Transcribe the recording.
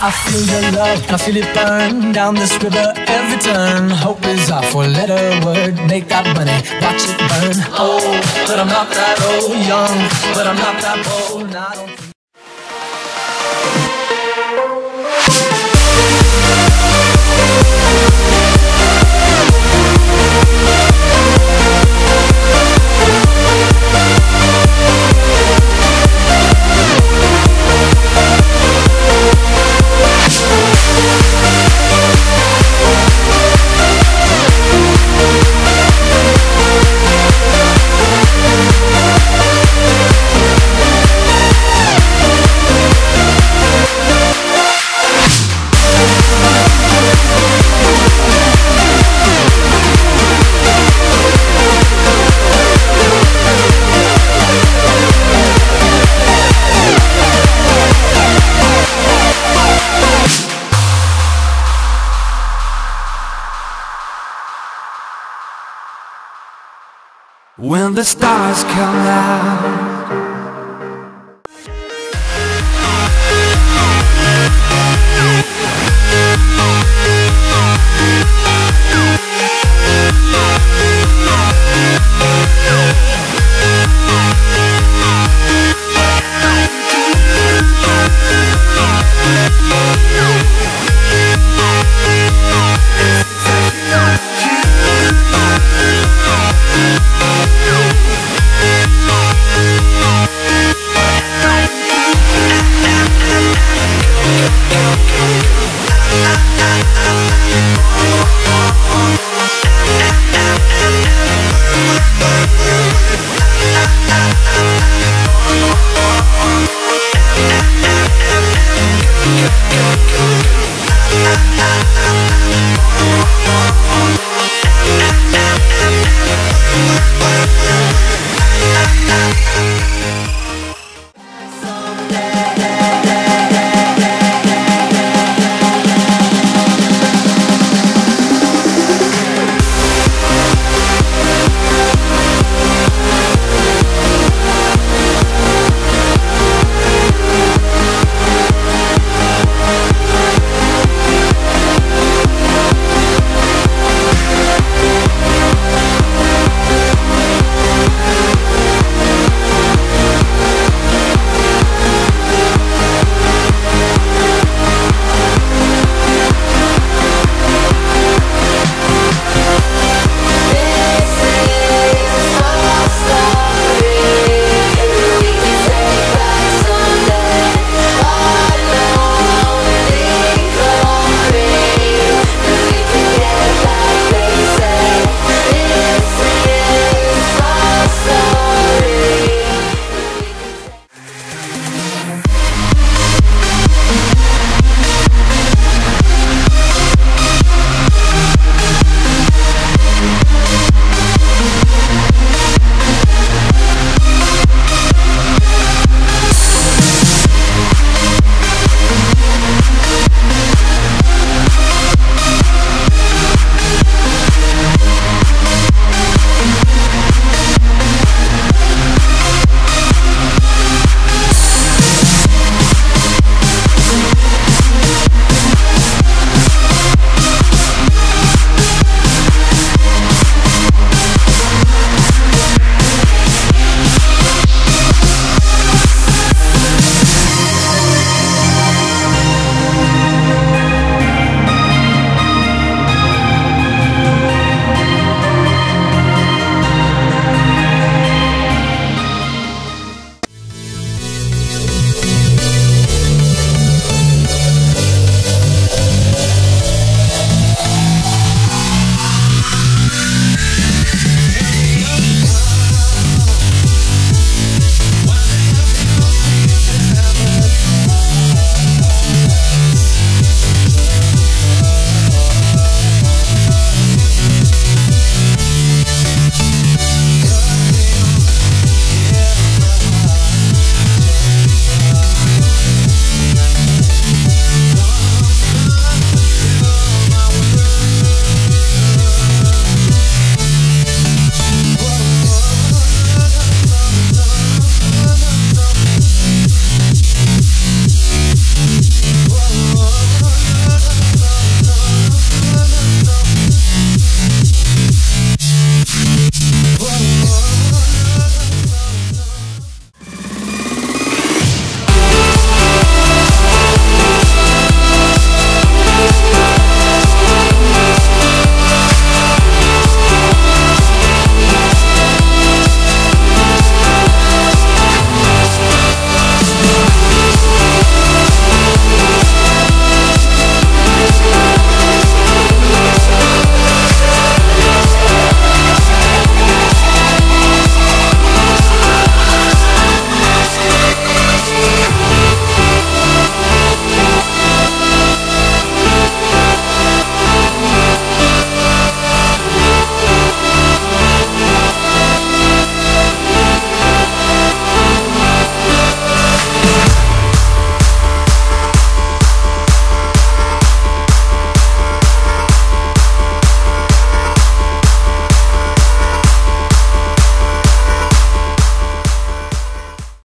I feel your love, I feel it burn down this river every turn. Hope is our four letter word, make that money, watch it burn. Oh, but I'm not that old, young, but I'm not that bold, When the stars come out